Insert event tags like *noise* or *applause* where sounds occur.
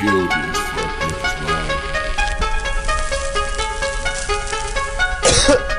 killed. *coughs*